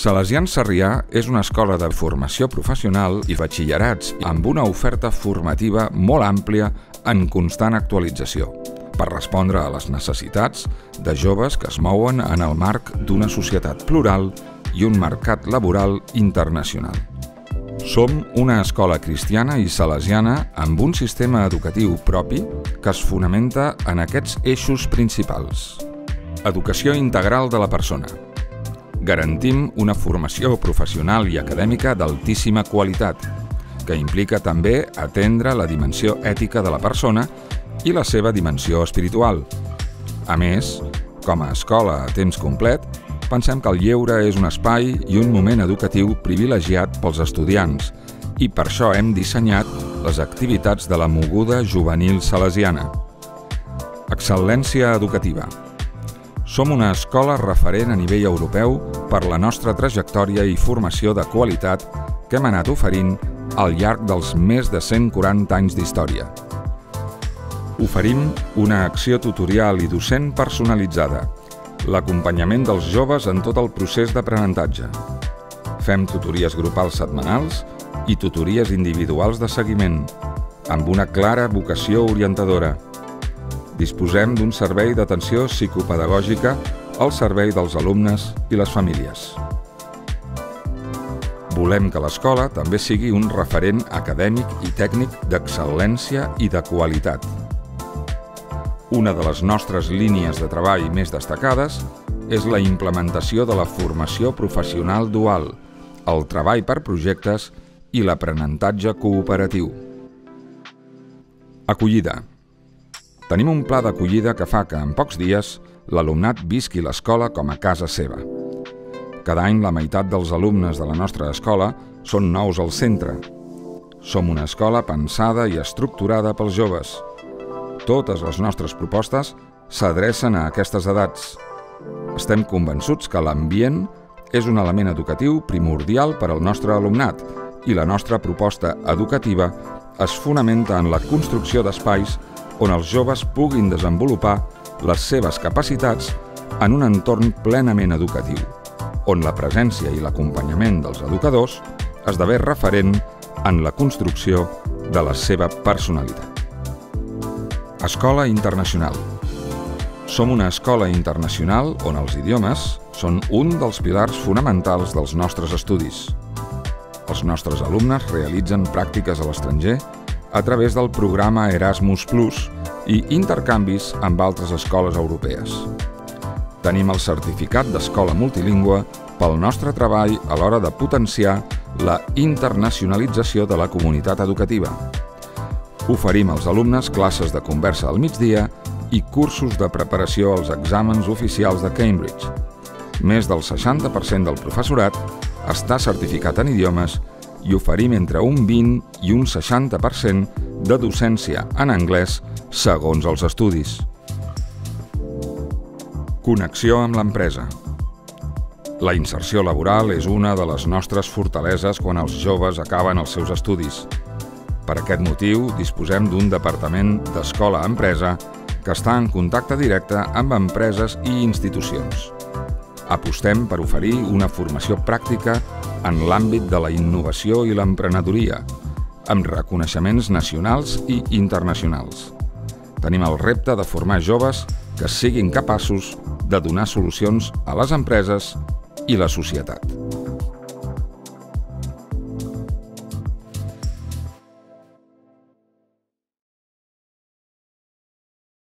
Salesian Sarrià és una escola de formació professional i batxillerats amb una oferta formativa molt àmplia en constant actualització per respondre a les necessitats de joves que es mouen en el marc d'una societat plural i un mercat laboral internacional. Som una escola cristiana i salesiana amb un sistema educatiu propi que es fonamenta en aquests eixos principals. Educació integral de la persona. Garantim una formació professional i acadèmica d'altíssima qualitat, que implica també atendre la dimensió ètica de la persona i la seva dimensió espiritual. A més, com a escola a temps complet, pensem que el lleure és un espai i un moment educatiu privilegiat pels estudiants i per això hem dissenyat les activitats de la moguda juvenil salesiana. Excel·lència educativa. Som una escola referent a nivell europeu per la nostra trajectòria i formació de qualitat que hem anat oferint al llarg dels més de 140 anys d'història. Oferim una acció tutorial i docent personalitzada, l'acompanyament dels joves en tot el procés d'aprenentatge. Fem tutories grupals setmanals i tutories individuals de seguiment, amb una clara vocació orientadora. Disposem d'un servei d'atenció psicopedagògica al servei dels alumnes i les famílies. Volem que l'escola també sigui un referent acadèmic i tècnic d'excel·lència i de qualitat – una de les nostres línies de treball més destacades és la implementació de la formació professional dual, el treball per projectes i l'aprenentatge cooperatiu. Acollida. Tenim un pla d'acollida que fa que en pocs dies l'alumnat visqui l'escola com a casa seva. Cada any la meitat dels alumnes de la nostra escola són nous al centre. Som una escola pensada i estructurada pels joves – totes les nostres propostes s'adrecen a aquestes edats. Estem convençuts que l'ambient és un element educatiu primordial per al nostre alumnat i la nostra proposta educativa es fonamenta en la construcció d'espais on els joves puguin desenvolupar les seves capacitats en un entorn plenament educatiu, on la presència i l'acompanyament dels educadors esdevé referent en la construcció de la seva personalitat. Escola Internacional. Som una escola internacional on els idiomes són un dels pilars fonamentals dels nostres estudis. Els nostres alumnes realitzen pràctiques a l'estranger a través del programa Erasmus Plus i intercanvis amb altres escoles europees. Tenim el certificat d'escola multilingüe pel nostre treball a l'hora de potenciar la internacionalització de la comunitat educativa Oferim als alumnes classes de conversa al migdia i cursos de preparació als exàmens oficials de Cambridge. Més del 60% del professorat està certificat en idiomes i oferim entre un 20 i un 60% de docència en anglès segons els estudis. Connexió amb l'empresa. La inserció laboral és una de les nostres fortaleses quan els joves acaben els seus estudis – per aquest motiu, disposem d'un departament d'escola-empresa que està en contacte directe amb empreses i institucions. Apostem per oferir una formació pràctica en l'àmbit de la innovació i l'emprenedoria, amb reconeixements nacionals i internacionals. Tenim el repte de formar joves que siguin capaços de donar solucions a les empreses i la societat.